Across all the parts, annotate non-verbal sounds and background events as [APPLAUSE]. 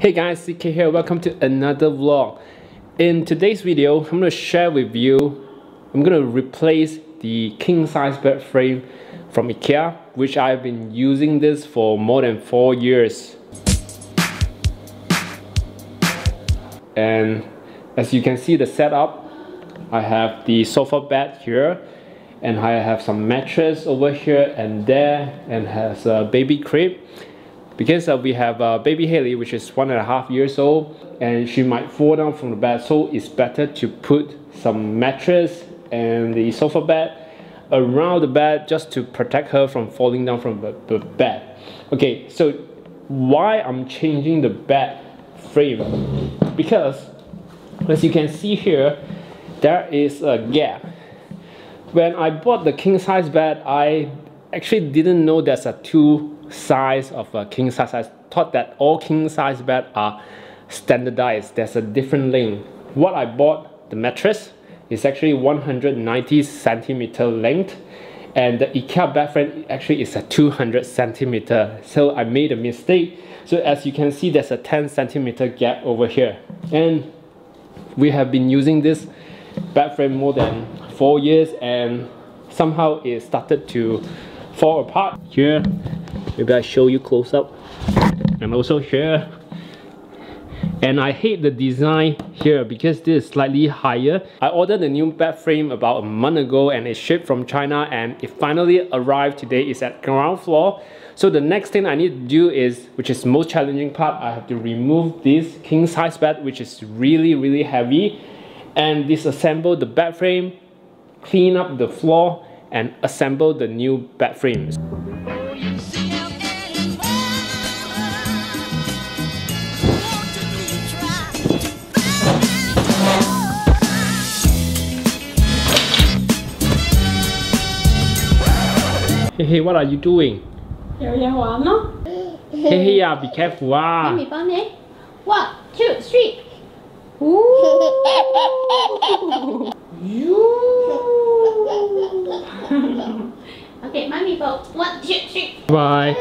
Hey guys, CK here, welcome to another vlog. In today's video, I'm to share with you, I'm to replace the king size bed frame from IKEA, which I've been using this for more than 4 years. And as you can see the setup, I have the sofa bed here and I have some mattress over here and there and has a baby crib because uh, we have uh, baby Haley which is one and a half years old and she might fall down from the bed. So it's better to put some mattress and the sofa bed around the bed just to protect her from falling down from the, the bed. Okay so why I'm changing the bed frame? Because as you can see here there is a gap. When I bought the king size bed I actually didn't know there's a two size of a king size. I thought that all king size bed are standardized. There's a different length what I bought the mattress is actually 190 centimeter length and the IKEA bed frame actually is a 200 centimeter. So I made a mistake. So as you can see there's a 10 centimeter gap over here. And we have been using this bed frame more than four years and somehow it started to fall apart here maybe I show you close up and also here and I hate the design here because this is slightly higher. I ordered the new bed frame about a month ago and it shipped from China and it finally arrived today. It's at ground floor. So the next thing I need to do is, which is most challenging part, I have to remove this king size bed which is really really heavy and disassemble the bed frame, clean up the floor and assemble the new bed frames. Hey, hey, what are you doing? hey, hey, yeah, be careful. Ah. One, two, three. [LAUGHS] Ooh. [LAUGHS] you. [LAUGHS] okay, mommy boat. One, two, three. Bye.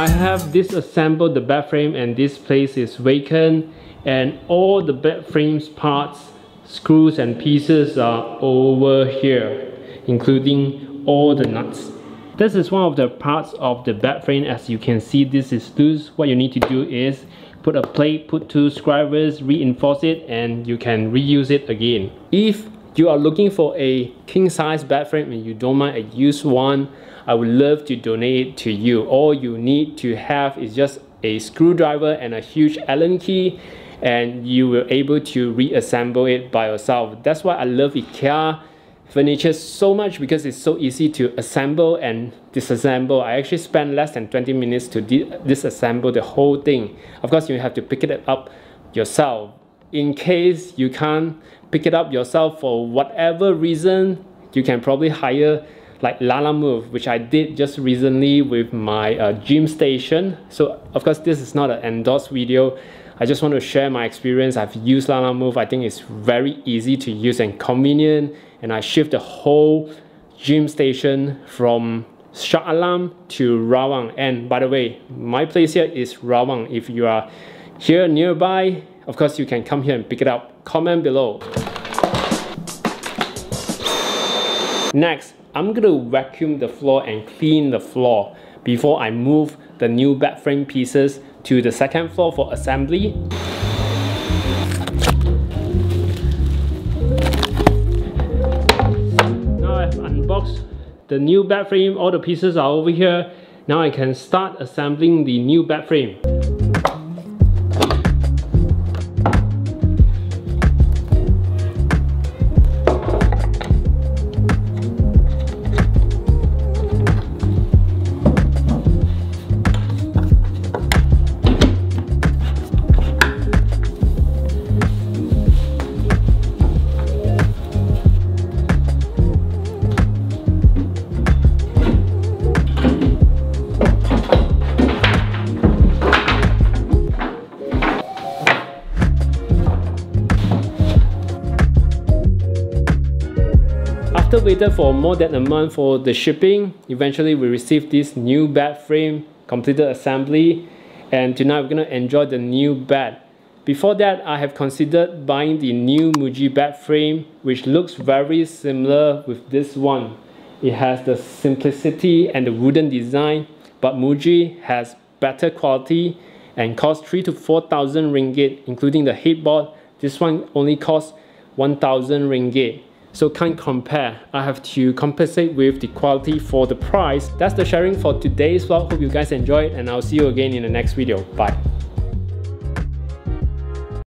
I have disassembled the bed frame and this place is vacant and all the bed frame's parts, screws and pieces are over here, including all the nuts. This is one of the parts of the bed frame as you can see this is loose. What you need to do is put a plate, put two screwdrivers, reinforce it and you can reuse it again. If you are looking for a king size bed frame and you don't mind a used one, I would love to donate it to you. All you need to have is just a screwdriver and a huge Allen key and you will able to reassemble it by yourself. That's why I love IKEA furniture so much because it's so easy to assemble and disassemble. I actually spent less than 20 minutes to disassemble the whole thing. Of course, you have to pick it up yourself. In case you can't pick it up yourself for whatever reason, you can probably hire like Lalamove, which I did just recently with my uh, gym station. So of course, this is not an endorsed video. I just want to share my experience. I've used Lalamove. I think it's very easy to use and convenient. And I shift the whole gym station from Shah Alam to Rawang. And by the way, my place here is Rawang. If you are here nearby, of course, you can come here and pick it up. Comment below. Next, I'm gonna vacuum the floor and clean the floor before I move the new bed frame pieces to the second floor for assembly. Now I've unboxed the new bed frame, all the pieces are over here. Now I can start assembling the new bed frame. After waited for more than a month for the shipping, eventually we received this new bed frame, completed assembly, and tonight we're gonna enjoy the new bed. Before that, I have considered buying the new Muji bed frame, which looks very similar with this one. It has the simplicity and the wooden design, but Muji has better quality and costs 3 to 4,000 ringgit, including the headboard. This one only costs 1,000 ringgit. So can't compare. I have to compensate with the quality for the price. That's the sharing for today's vlog. Hope you guys enjoyed and I'll see you again in the next video. Bye.